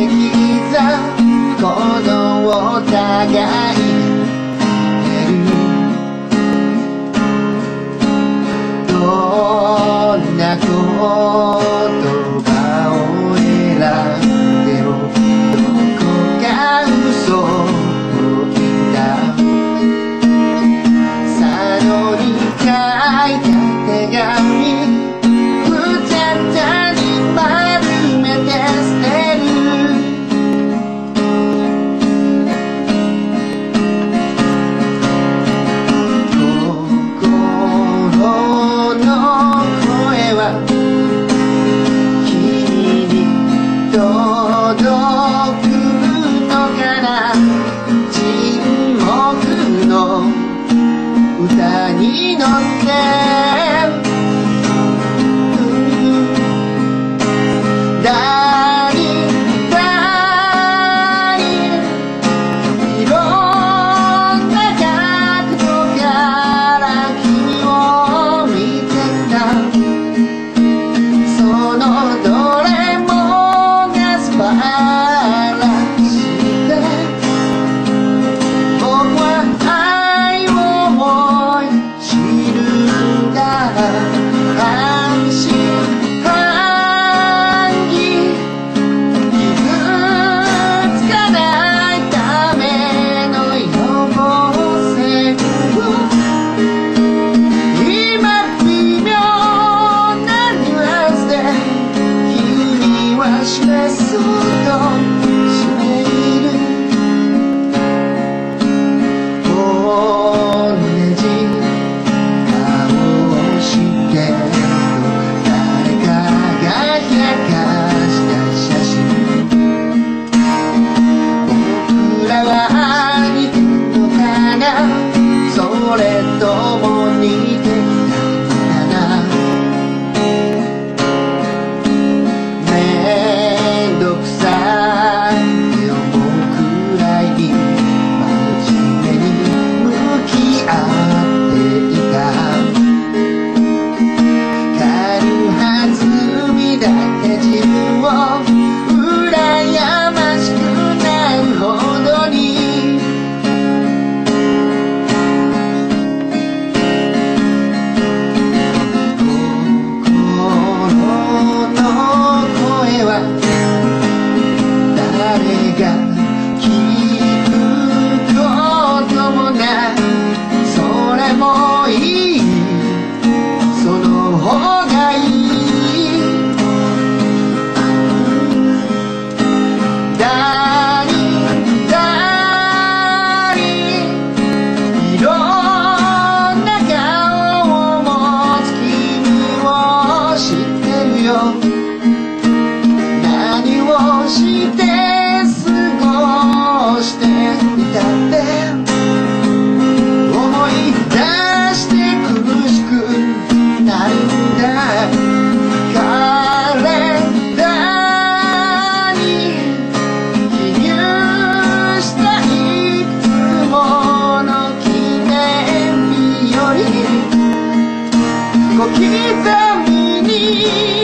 ていざこのお互いるどんな言葉を選んでもどこか嘘をきた佐野に書いた手紙 donde たって